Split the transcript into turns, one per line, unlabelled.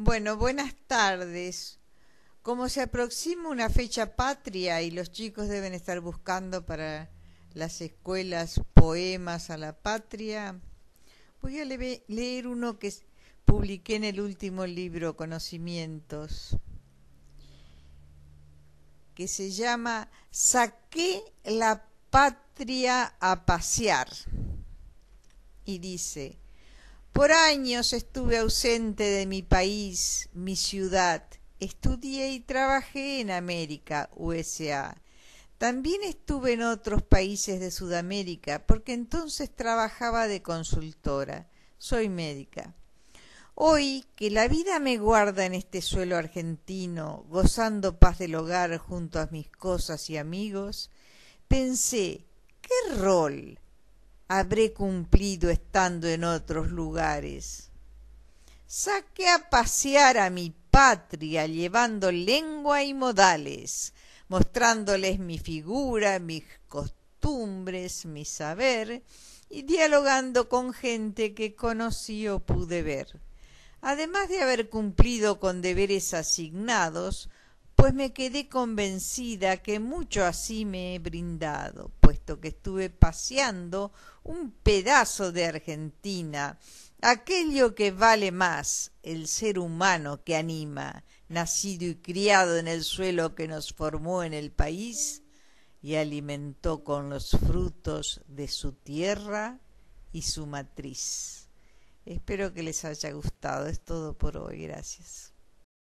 Bueno, buenas tardes. Como se aproxima una fecha patria y los chicos deben estar buscando para las escuelas poemas a la patria, voy a leer uno que publiqué en el último libro, Conocimientos, que se llama Saqué la patria a pasear. Y dice, por años estuve ausente de mi país, mi ciudad. Estudié y trabajé en América, USA. También estuve en otros países de Sudamérica, porque entonces trabajaba de consultora. Soy médica. Hoy que la vida me guarda en este suelo argentino, gozando paz del hogar junto a mis cosas y amigos, pensé, ¿qué rol habré cumplido estando en otros lugares. Saqué a pasear a mi patria llevando lengua y modales, mostrándoles mi figura, mis costumbres, mi saber, y dialogando con gente que conocí o pude ver. Además de haber cumplido con deberes asignados, pues me quedé convencida que mucho así me he brindado, que estuve paseando un pedazo de Argentina, aquello que vale más, el ser humano que anima, nacido y criado en el suelo que nos formó en el país y alimentó con los frutos de su tierra y su matriz. Espero que les haya gustado. Es todo por hoy. Gracias.